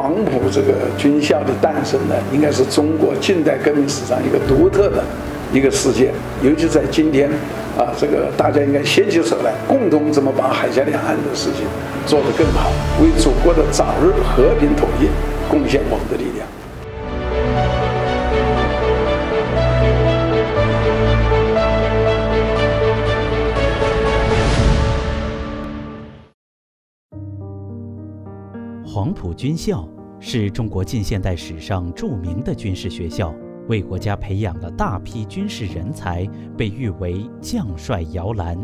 黄埔这个军校的诞生呢，应该是中国近代革命史上一个独特的一个事件，尤其在今天啊，这个大家应该携起手来，共同怎么把海峡两岸的事情做得更好，为祖国的早日和平统一贡献我们的力量。黄埔军校是中国近现代史上著名的军事学校，为国家培养了大批军事人才，被誉为“将帅摇篮”。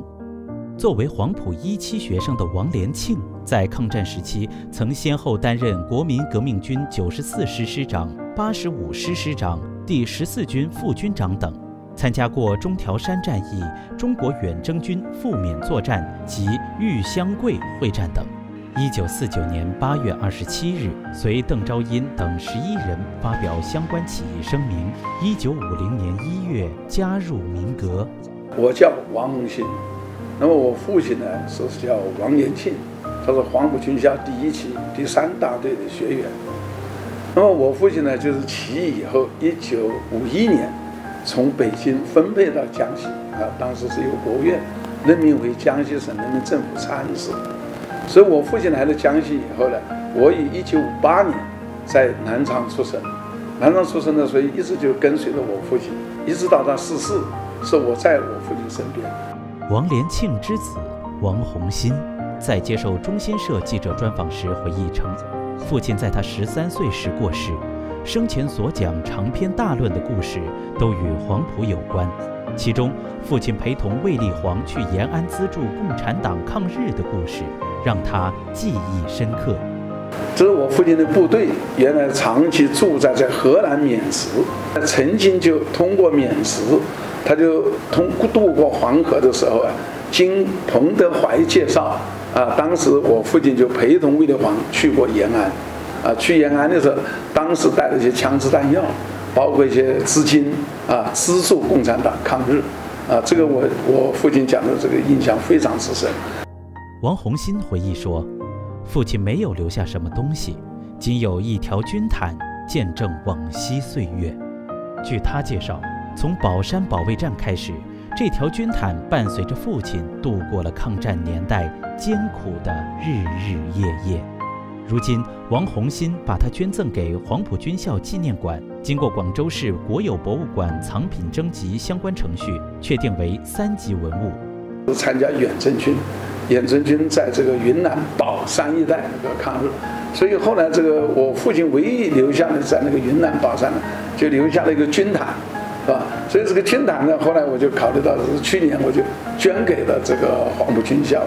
作为黄埔一期学生的王连庆，在抗战时期曾先后担任国民革命军九十四师师长、八十五师师长、第十四军副军长等，参加过中条山战役、中国远征军赴缅作战及豫湘桂会战等。一九四九年八月二十七日，随邓昭英等十一人发表相关起义声明。一九五零年一月加入民革。我叫王洪新，那么我父亲呢是叫王延庆，他是黄埔军校第一期第三大队的学员。那么我父亲呢就是起义以后，一九五一年从北京分配到江西啊，当时是由国务院任命为江西省人民政府参事。所以我父亲来了江西以后呢，我以一九五八年在南昌出生，南昌出生的，所以一直就跟随着我父亲，一直到他逝世，是我在我父亲身边。王连庆之子王洪新在接受中新社记者专访时回忆称，父亲在他十三岁时过世，生前所讲长篇大论的故事都与黄埔有关。其中，父亲陪同卫立煌去延安资助共产党抗日的故事，让他记忆深刻。这是我父亲的部队，原来长期驻扎在河南渑池，他曾经就通过渑池，他就通渡过黄河的时候啊，经彭德怀介绍啊，当时我父亲就陪同卫立煌去过延安，啊，去延安的时候，当时带了一些枪支弹药。包括一些资金啊，资助共产党抗日，啊，这个我我父亲讲的这个印象非常之深。王洪新回忆说，父亲没有留下什么东西，仅有一条军毯见证往昔岁月。据他介绍，从宝山保卫战开始，这条军毯伴随着父亲度过了抗战年代艰苦的日日夜夜。如今，王洪新把它捐赠给黄埔军校纪念馆，经过广州市国有博物馆藏品征集相关程序，确定为三级文物。参加远征军，远征军在这个云南保山一带那个抗日，所以后来这个我父亲唯一留下的在那个云南保山呢，就留下了一个军毯，是吧？所以这个军毯呢，后来我就考虑到是去年我就捐给了这个黄埔军校，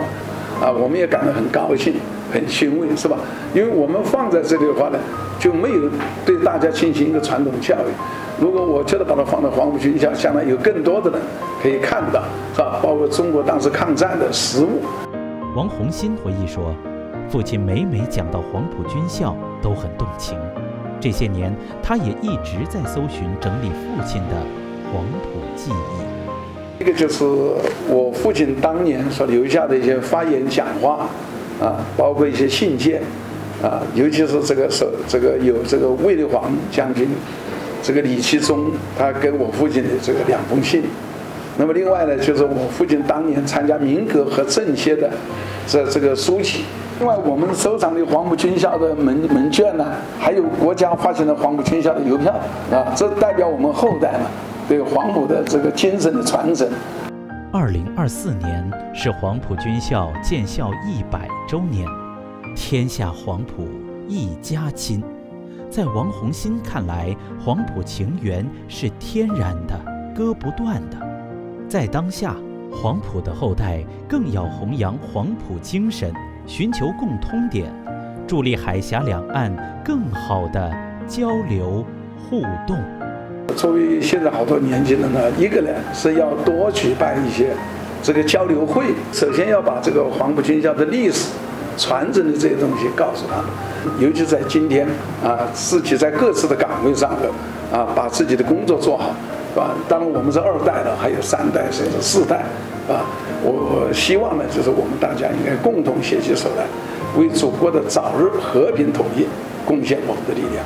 啊，我们也感到很高兴。很欣慰，是吧？因为我们放在这里的话呢，就没有对大家进行一个传统教育。如果我觉得把它放到黄埔军校，将来有更多的人可以看到，是吧？包括中国当时抗战的实物。王洪新回忆说，父亲每每讲到黄埔军校都很动情。这些年，他也一直在搜寻整理父亲的黄埔记忆。这个就是我父亲当年所留下的一些发言讲话。啊，包括一些信件，啊，尤其是这个是这个有这个卫立煌将军，这个李其忠他跟我父亲的这个两封信。那么另外呢，就是我父亲当年参加民革和政协的这这个书籍。另外，我们收藏的黄埔军校的门门卷呢，还有国家发行的黄埔军校的邮票啊，这代表我们后代嘛对黄埔的这个精神的传承。二零二四年是黄埔军校建校一百周年，天下黄埔一家亲。在王洪新看来，黄埔情缘是天然的、割不断的。在当下，黄埔的后代更要弘扬黄埔精神，寻求共通点，助力海峡两岸更好的交流互动。作为现在好多年轻人呢，一个呢是要多举办一些这个交流会，首先要把这个黄埔军校的历史、传承的这些东西告诉他们，尤其在今天啊，自己在各自的岗位上啊，把自己的工作做好，啊？当然我们是二代了，还有三代甚至四代，啊，我希望呢，就是我们大家应该共同携起手来，为祖国的早日和平统一贡献我们的力量。